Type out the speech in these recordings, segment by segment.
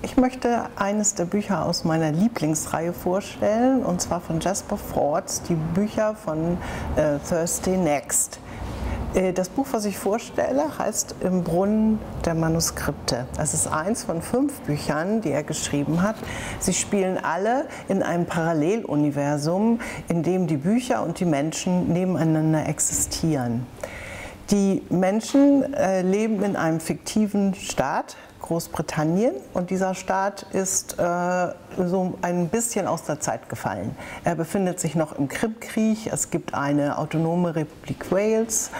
Ich möchte eines der Bücher aus meiner Lieblingsreihe vorstellen, und zwar von Jasper Fords, die Bücher von äh, Thursday Next. Äh, das Buch, was ich vorstelle, heißt Im Brunnen der Manuskripte. Das ist eins von fünf Büchern, die er geschrieben hat. Sie spielen alle in einem Paralleluniversum, in dem die Bücher und die Menschen nebeneinander existieren. Die Menschen äh, leben in einem fiktiven Staat, Großbritannien, und dieser Staat ist äh, so ein bisschen aus der Zeit gefallen. Er befindet sich noch im Krimkrieg, es gibt eine autonome Republik Wales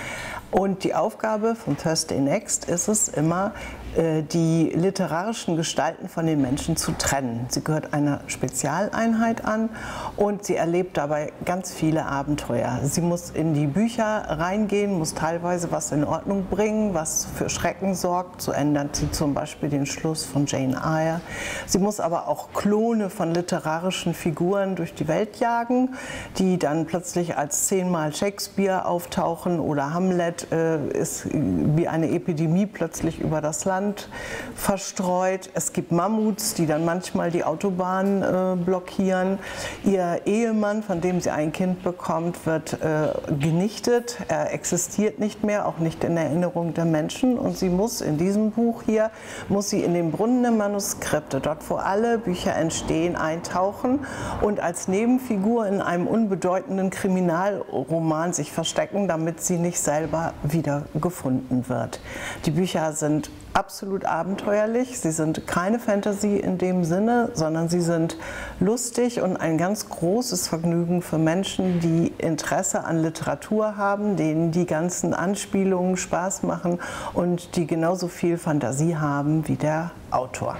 und die Aufgabe von Thursday Next ist es immer, äh, die literarischen Gestalten von den Menschen zu trennen. Sie gehört einer Spezialeinheit an und sie erlebt dabei ganz viele Abenteuer. Sie muss in die Bücher reingehen, muss teilweise was in Ordnung bringen, was für Schrecken sorgt. So ändert sie zum Beispiel den Schluss von Jane Eyre. Sie muss aber auch Klone von literarischen Figuren durch die Welt jagen, die dann plötzlich als zehnmal Shakespeare auftauchen oder Hamlet äh, ist wie eine Epidemie plötzlich über das Land verstreut. Es gibt Mammuts, die dann manchmal die Autobahn äh, blockieren. Ihr Ehemann, von dem sie ein Kind bekommt, wird äh, genichtet. Er existiert nicht mehr, auch nicht in Erinnerung der Menschen. Und sie muss in diesem Buch hier, muss sie in den Brunnen der Manuskripte, dort wo alle Bücher entstehen, eintauchen und als Nebenfigur in einem unbedeutenden Kriminalroman sich verstecken, damit sie nicht selber wiedergefunden wird. Die Bücher sind absolut abenteuerlich. Sie sind keine Fantasy in dem Sinne, sondern sie sind lustig und ein ganz großes Vergnügen für Menschen, die Interesse an Literatur haben, denen die ganzen Anspielungen Spaß machen und die genauso viel Fantasie haben wie der Autor.